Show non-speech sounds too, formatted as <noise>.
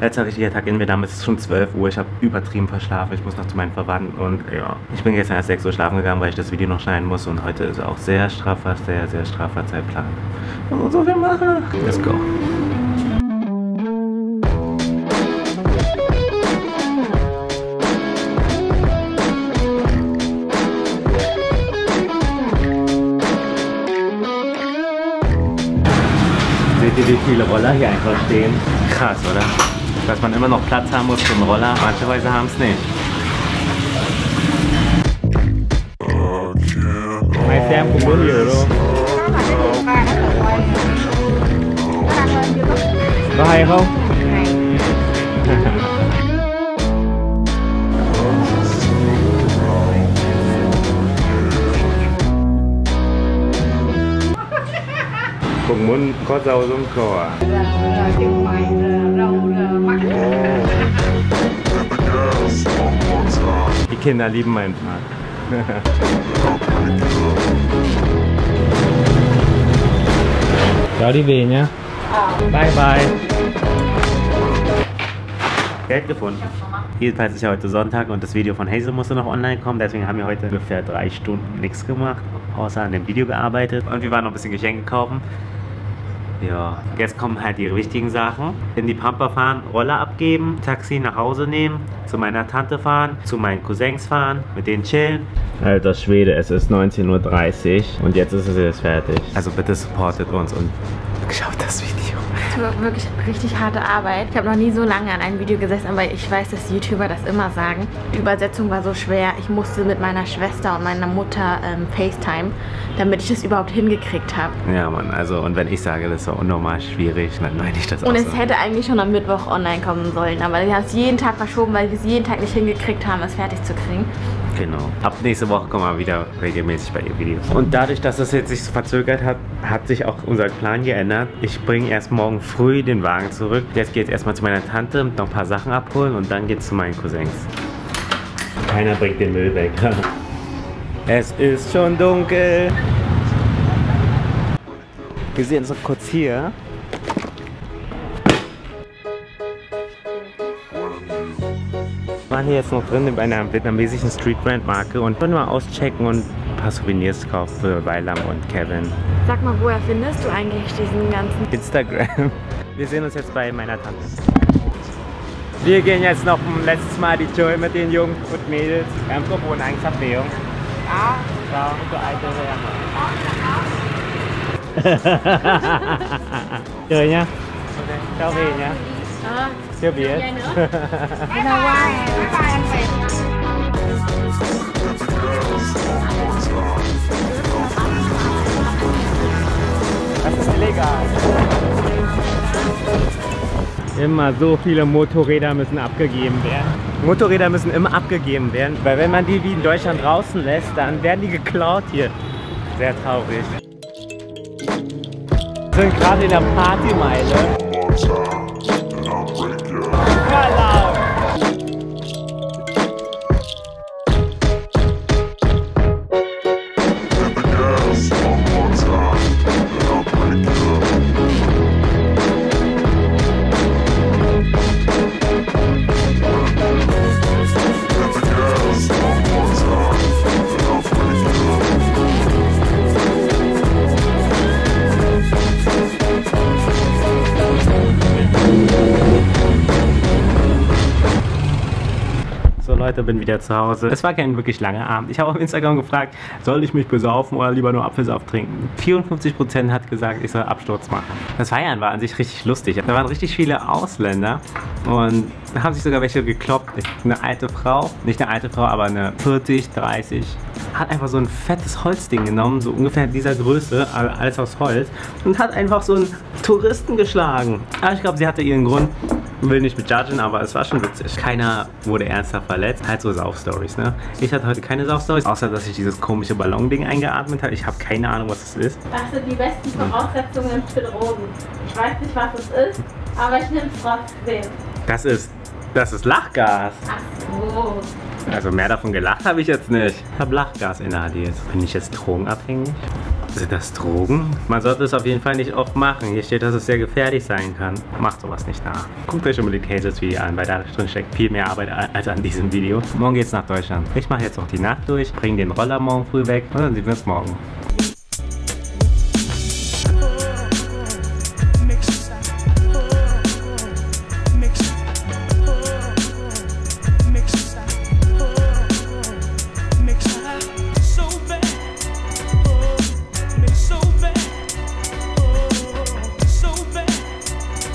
Letzter richtiger Tag in Vietnam, es ist schon 12 Uhr, ich habe übertrieben verschlafen, ich muss noch zu meinen Verwandten und ja, ich bin gestern erst 6 Uhr schlafen gegangen, weil ich das Video noch schneiden muss und heute ist auch sehr straffer, sehr, sehr straffer Zeitplan. Und so viel machen. Let's go. Seht ihr, wie viele Roller hier einfach stehen? Krass, oder? Dass man immer noch Platz haben muss für einen Roller. Manche Häuser haben es nicht. Mày xem cùng bữa nhiều đâu Có hay không? Cũng muốn có dâu giống cậu à? Kinder lieben meinen Park. Đi về nhá. Bye bye. Geld gefunden. Jedenfalls ist ja heute Sonntag und das Video von Hazel musste noch online kommen. Deswegen haben wir heute ungefähr drei Stunden nichts gemacht, außer an dem Video gearbeitet. Und wir waren noch ein bisschen Geschenke kaufen. Ja, jetzt kommen halt die wichtigen Sachen. In die Pampa fahren, Roller abgeben, Taxi nach Hause nehmen, zu meiner Tante fahren, zu meinen Cousins fahren, mit denen chillen. Alter Schwede, es ist 19.30 Uhr und jetzt ist es jetzt fertig. Also bitte supportet uns und schaut das Video. War wirklich richtig harte Arbeit. Ich habe noch nie so lange an einem Video gesessen, aber ich weiß, dass YouTuber das immer sagen. Die Übersetzung war so schwer. Ich musste mit meiner Schwester und meiner Mutter ähm, FaceTime, damit ich das überhaupt hingekriegt habe. Ja, Mann, also und wenn ich sage, das war unnormal schwierig, dann meine ich das auch Und so. es hätte eigentlich schon am Mittwoch online kommen sollen, aber wir haben es jeden Tag verschoben, weil wir es jeden Tag nicht hingekriegt haben, es fertig zu kriegen. Genau. Ab nächste Woche kommen wir wieder regelmäßig bei ihr Videos. Und dadurch, dass das jetzt sich so verzögert hat, hat sich auch unser Plan geändert. Ich bringe erst morgen früh den Wagen zurück. Jetzt geht es erstmal zu meiner Tante, noch ein paar Sachen abholen und dann geht es zu meinen Cousins. Keiner bringt den Müll weg. <laughs> es ist schon dunkel. Wir sehen uns noch kurz hier. Waren hier jetzt noch drin bei einer vietnamesischen Streetbrand-Marke und wollen mal auschecken und ein paar Souvenirs kaufen für Weilam und Kevin. Sag mal, woher findest du eigentlich diesen ganzen... Instagram. Wir sehen uns jetzt bei meiner Tante. Wir gehen jetzt noch ein letztes Mal die Joy mit den Jungs und Mädels. Anh sắp về không? Có. Sao? Có ai chơi với em à? Chơi nhá. Chưa biết. Đi đâu qua Bye bye anh về. Das ist illegal. Immer so viele Motorräder müssen abgegeben werden. Motorräder müssen immer abgegeben werden, weil wenn man die wie in Deutschland draußen lässt, dann werden die geklaut hier. Sehr traurig. Wir sind gerade in der Partymeile. So Leute, bin wieder zu Hause. Es war kein wirklich langer Abend. Ich habe auf Instagram gefragt, soll ich mich besaufen oder lieber nur Apfelsaft trinken? 54% hat gesagt, ich soll Absturz machen. Das Feiern war an sich richtig lustig. Da waren richtig viele Ausländer und da haben sich sogar welche gekloppt. Eine alte Frau, nicht eine alte Frau, aber eine 40, 30, hat einfach so ein fettes Holzding genommen, so ungefähr dieser Größe, alles aus Holz und hat einfach so einen Touristen geschlagen. Aber ich glaube, sie hatte ihren Grund will nicht mit judgen, aber es war schon witzig. Keiner wurde ernsthaft verletzt. Halt so Saufstories, ne? Ich hatte heute keine Saufstories, außer dass ich dieses komische Ballonding eingeatmet habe. Ich habe keine Ahnung, was es ist. Das sind die besten Voraussetzungen für Drogen. Ich weiß nicht, was es ist, aber ich nehme es trotzdem. Das ist, das ist Lachgas. Ach so. Also mehr davon gelacht habe ich jetzt nicht. Ich habe Lachgas inhaliert. Bin ich jetzt drogenabhängig? Sind das Drogen? Man sollte es auf jeden Fall nicht oft machen. Hier steht, dass es sehr gefährlich sein kann. Macht sowas nicht nach. Guckt euch unbedingt Hazels Video an, weil da drin steckt viel mehr Arbeit als an diesem Video. Morgen geht's nach Deutschland. Ich mache jetzt noch die Nacht durch, bringe den Roller morgen früh weg und dann sehen wir uns morgen.